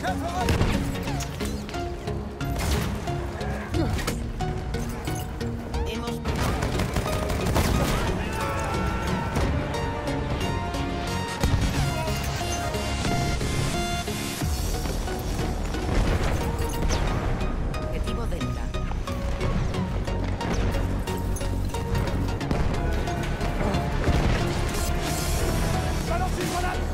Köpfe raus! igualar.